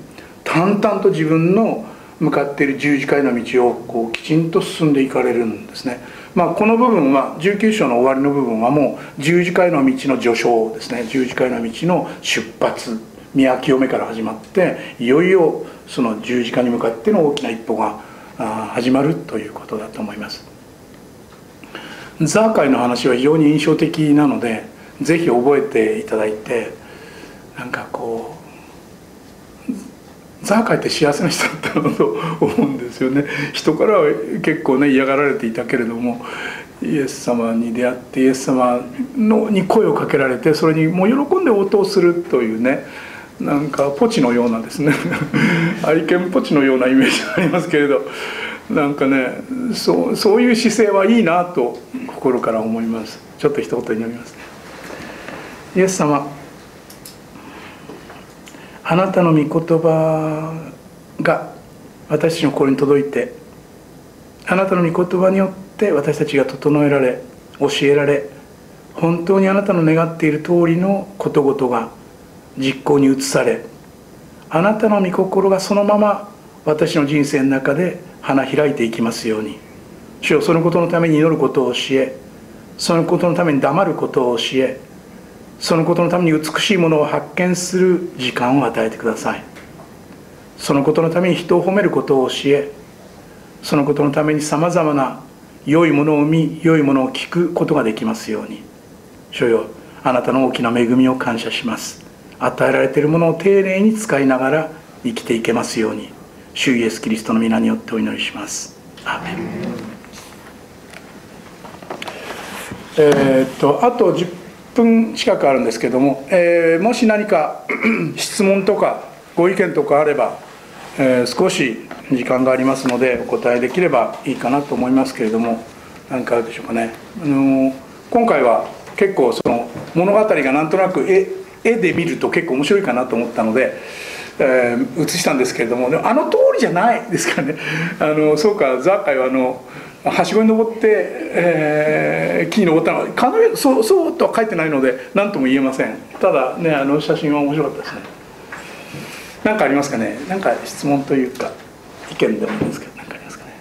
淡々と自分の向かっている十字架への道をこうきちんと進んでいかれるんですね。まあ、この部分は19章の終わりの部分はもう十字架への道の序章ですね。十字架への道の出発。宮清めから始まっていよいよその十字架に向かっての大きな一歩が始まるということだと思います。ザーカイの話は非常に印象的なのでぜひ覚えていただいてなんかこうザーカイって幸せな人だったなと思うんですよね。人からは結構ね嫌がられていたけれどもイエス様に出会ってイエス様のに声をかけられてそれにもう喜んで応答するというねなんかポチのようなですね。愛犬ポチのようなイメージがありますけれど。なんかねそうそういう姿勢はいいなと心から思います。ちょっと一言に読みます。イエス様あなたの御言葉が私たちの心に届いてあなたの御言葉によって私たちが整えられ教えられ本当にあなたの願っている通りのことごとが実行に移されあなたの御心がそのまま私の人生の中で花開いていきますように。主よそのことのために祈ることを教えそのことのために黙ることを教えそのことのために美しいものを発見する時間を与えてください。そのことのために人を褒めることを教えそのことのためにさまざまな良いものを見良いものを聞くことができますように。主よあなたの大きな恵みを感謝します。与えられているものを丁寧に使いながら生きていけますように。主イエスキリストの皆によってお祈りします。アメン。えー、っとあと10分近くあるんですけども、えー、もし何か 質問とかご意見とかあれば、えー、少し時間がありますのでお答えできればいいかなと思いますけれども何かあるでしょうかね、あの今回は結構その物語がなんとなく絵絵で見ると結構面白いかなと思ったので、えー、映したんですけれどもでもあの通りじゃないですかね。あのそうかザーカイはあのはしごに登って、えー、木に登ったの。は必ずそうそうとは書いてないので何とも言えません。ただねあの写真は面白かったですね。何かありますかね。何か質問というか意見でもいいんですけど何かありますかね。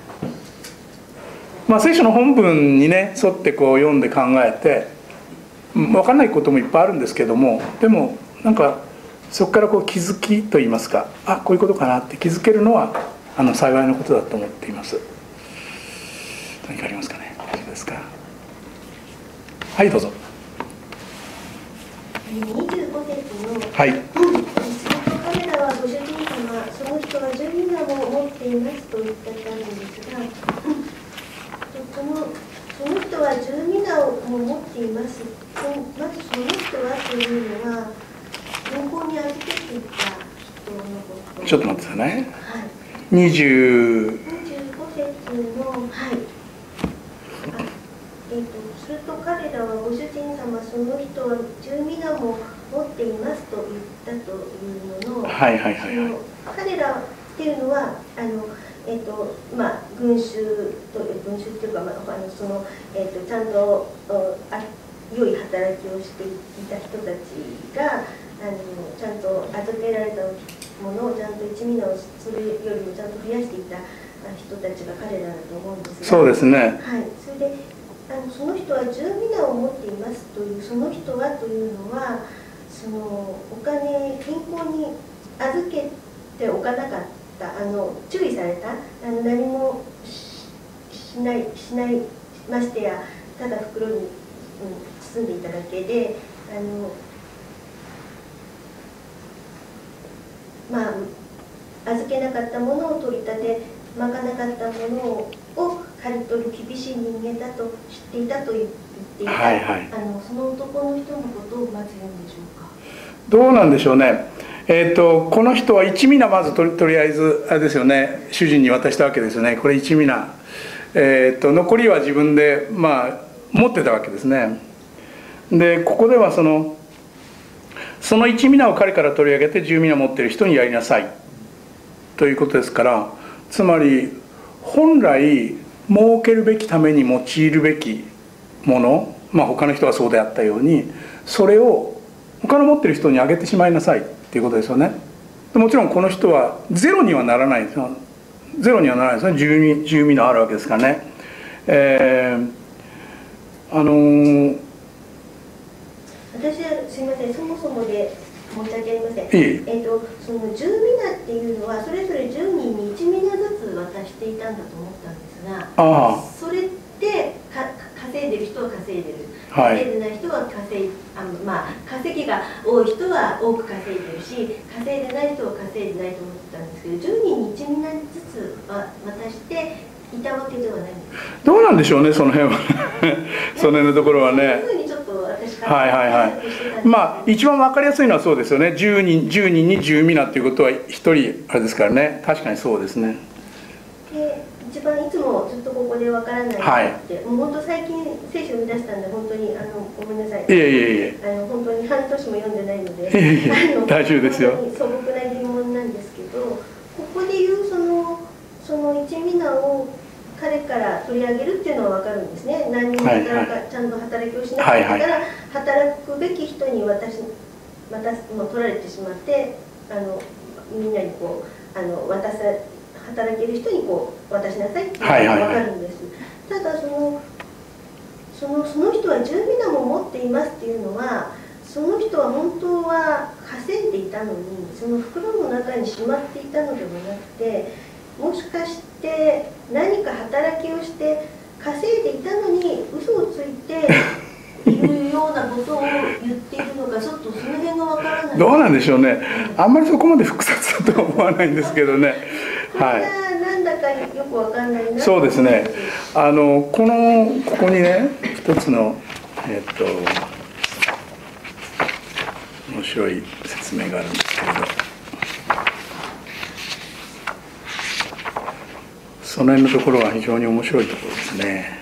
まあ聖書の本文にね沿ってこう読んで考えて分かんないこともいっぱいあるんですけどもでもなんかそこからこう気づきといいますかあこういうことかなって気づけるのはあの幸いのことだと思っています。何かありますかね？大丈夫ですか？はいどうぞ。25節のはい。彼らはご主人様その人は十二名も持っていますと言ったたんですがそのその人は十二名も持っていますまずその人はというのは銀行に預けていた人のことちょっと待ってくださいね。はい。20 25節のはいえーと、すると彼らはご主人様その人は十皆も持っていますと言ったというのの,、はいはいはいはい、彼らっていうのはあの、えーとまあ、群衆と群衆ってい。うか、まあ、あのそのえーと、ちゃんとあ良い働きをしていた人たちがあのちゃんと預けられたものをちゃんと一皆をそれよりもちゃんと増やしていた人たちが彼らだと思うんですがそうですね、はい、それであのその人は十皆を持っていますというその人はというのはそのお金銀行に預けておかなかったあの注意されたあの何もしないしないましてやただ袋に、うん、包んでいただけであのまあ預けなかったものを取り立てまかなかったものを刈り取る厳しい人間だと知っていたと言っていた、はいはい、あのその男の人のことをまず言うんでしょうか。どうなんでしょうね。えーと、この人は一皆まずととりあえずあれですよね。主人に渡したわけですよね。これ一皆、えーと、残りは自分でまあ持ってたわけですね。でここではそのその一皆を彼から取り上げて十皆持ってる人にやりなさい。ということですから。つまり本来設けるべきために用いるべきものまあ他の人がそうであったようにそれを他の持ってる人にあげてしまいなさいっていうことですよね。もちろんこの人はゼロにはならないですよ。ゼロにはならないですね住民住民のあるわけですからね。えー、あのー、私はすみませんそもそもで申し訳ありません。え。ーと、その10ミナっていうのはそれぞれ10人に1ミナずつ渡していたんだと思ったんですがあそれってか稼いでる人は稼いでる、稼いでない人は稼いあの、まあ、稼ぎが多い人は多く稼いでるし稼いでない人は稼いでないと思ってたんですけど10人に1ミナずつ渡していたわけではないんです。どうなんでしょうねその辺は。その辺のところはね。はいはいはい。まあ一番分かりやすいのはそうですよね。10人 ,10 人に10皆っていうことは1人あれですからね。確かにそうですねで一番いつもずっとここで分からないって、はい、もう本当最近聖書を見出したんで本当にあのごめんなさい。いえいえいえ。あの本当に半年も読んでないので大丈夫ですよ。素朴な疑問なんですけどここでいうそのその一皆を彼から取り上げるっていうのは分かるんですね。何人か、はいはい、ちゃんと働きをしなかったら、働くべき人に渡し渡すも取られてしまってあのみんなにこうあの渡さ働ける人にこう渡しなさいっていうのが分かるんです、ただそのそのその人は10ミナも持っていますっていうのはその人は本当は稼いでいたのにその袋の中にしまっていたのではなくてもしかして何か働きをして稼いでいたのに嘘をついているようなことを言っているのかちょっとその辺がわからない。どうなんでしょうね。あんまりそこまで複雑だとは思わないんですけどねはい、なんだかよくわかんないな。そうですね。あのこのここにね一つのえっと面白い説明があるんですけれど。その辺のところが非常に面白いところですね。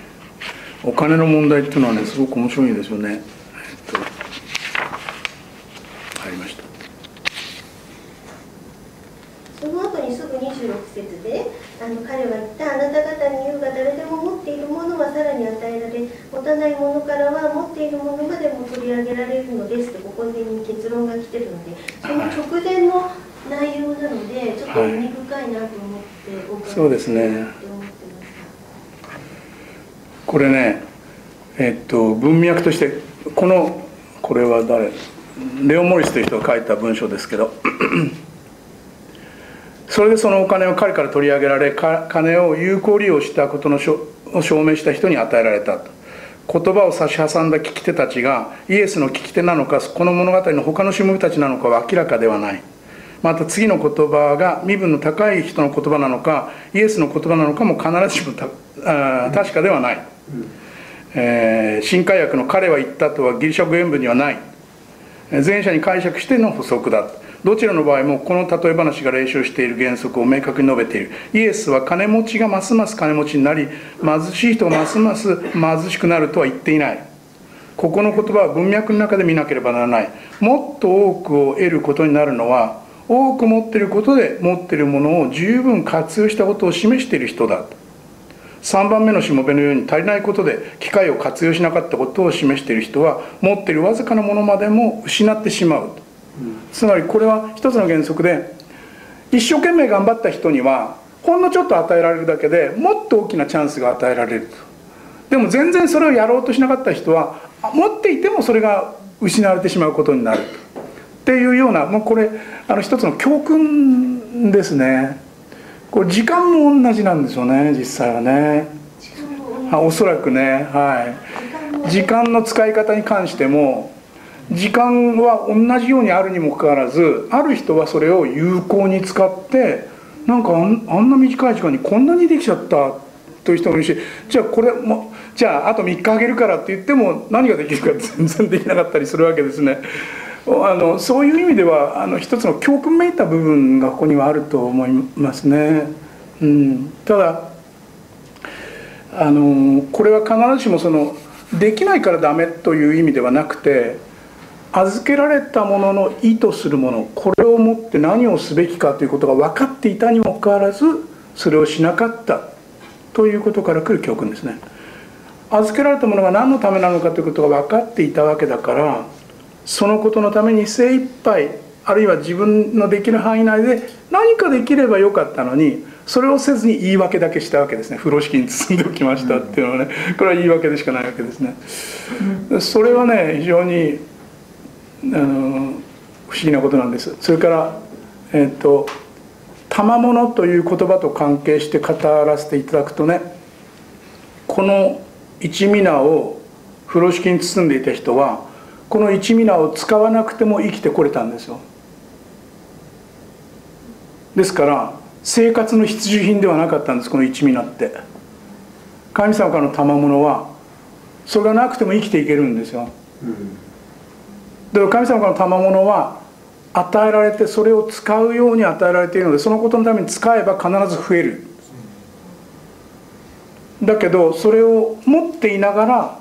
お金の問題っていうのはねすごく面白いんですよねあの彼は言ったあなた方に言うが誰でも持っているものはさらに与えられ持たないものからは持っているものまでも取り上げられるのですってここに結論が来てるのでその直前の内容なのでちょっと意味深いなと思ってお伺いそうですね。これねえっと文脈としてこのこれは誰？レオ・モリスという人が書いた文章ですけど それでそのお金を彼から取り上げられ金を有効利用したことのを証明した人に与えられたと。言葉を差し挟んだ聞き手たちがイエスの聞き手なのかこの物語の他のしもべたちなのかは明らかではない。また次の言葉が身分の高い人の言葉なのかイエスの言葉なのかも必ずしもあ確かではない、えー、新海訳の「彼は言った」とはギリシャ語原文にはない。前者に解釈しての補足だ。どちらの場合もこの例え話が霊唱している原則を明確に述べている。イエスは金持ちがますます金持ちになり貧しい人がますます貧しくなるとは言っていない。ここの言葉は文脈の中で見なければならない。もっと多くを得ることになるのは多く持っていることで持っているものを十分活用したことを示している人だ。3番目のしもべのように足りないことで機会を活用しなかったことを示している人は持っているわずかなものまでも失ってしまう。つまりこれは一つの原則で一生懸命頑張った人にはほんのちょっと与えられるだけでもっと大きなチャンスが与えられると。でも全然それをやろうとしなかった人は持っていてもそれが失われてしまうことになるっていうようなもうこれあの一つの教訓ですね。これ時間も同じなんですよね実際はね。おそらくねはい。時間の使い方に関しても時間は同じようにあるにもかかわらずある人はそれを有効に使ってなんかあんな短い時間にこんなにできちゃったという人もいるしじゃあこれもじゃああと3日あげるからって言っても何ができるか全然できなかったりするわけですね。あのそういう意味ではあの一つの教訓めいた部分がここにはあると思いますね。うん、ただあのこれは必ずしもそのできないからダメという意味ではなくて預けられたものの意図するものこれをもって何をすべきかということが分かっていたにもかかわらずそれをしなかったということから来る教訓ですね預けられたものが何のためなのかということが分かっていたわけだからそのことのために精一杯あるいは自分のできる範囲内で何かできればよかったのにそれをせずに言い訳だけしたわけですね。風呂敷に包んでおきましたっていうのはね。これは言い訳でしかないわけですね。それはね非常にあの不思議なことなんです。それからえっ、ー、と「賜物という言葉と関係して語らせていただくとねこの一皆を風呂敷に包んでいた人はこの一皆を使わなくても生きてこれたんですよ。ですから生活の必需品ではなかったんですこの一皆って。神様からの賜物はそれがなくても生きていけるんですよ、うん。でも神様からの賜物は与えられてそれを使うように与えられているのでそのことのために使えば必ず増える。だけどそれを持っていながら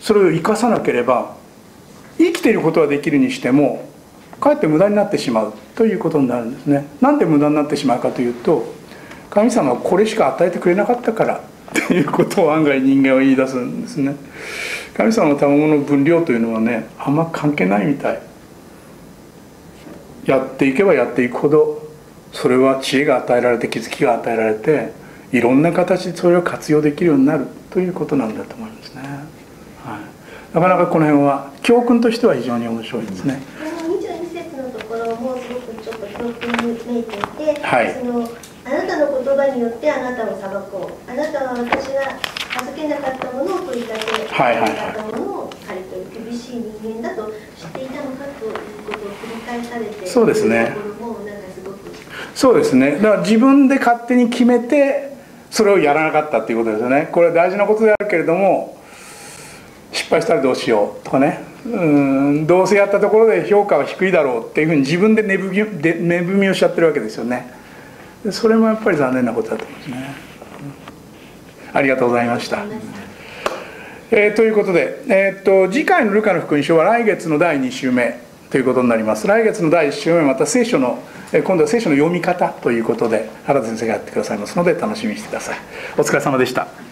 それを生かさなければ生きていることはできるにしてもかえって無駄になってしまうということになるんですね。なんで無駄になってしまうかというと神様はこれしか与えてくれなかったから ということを案外人間は言い出すんですね。神様の賜物の分量というのはねあんま関係ないみたい。やっていけばやっていくほどそれは知恵が与えられて気づきが与えられていろんな形でそれを活用できるようになるということなんだと思いますね、なかなかこの辺は教訓としては非常に面白いですね。この22節のところもすごくちょっと教訓に見えていて、はい、そのあなたの言葉によってあなたを裁こうあなたは私が預けなかったものを取り立て、はいはい、なかったものを借り取る厳しい人間だと知っていたのかということを繰り返されてそうですね。そうですね。だから自分で勝手に決めてそれをやらなかったっていうことですよね。これは大事なことであるけれども失敗したらどうしようとかね。うんどうせやったところで評価は低いだろうっていうふうに自分で値踏みで値踏みをしちゃってるわけですよね。それもやっぱり残念なことだと思いますね。ありがとうございました、えー、ということで、えー、っと次回のルカの福音書は来月の第2週目ということになります。来月の第1週目また聖書の今度は聖書の読み方ということで原田先生がやってくださいますので楽しみにしてください。お疲れ様でした